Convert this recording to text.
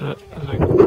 是个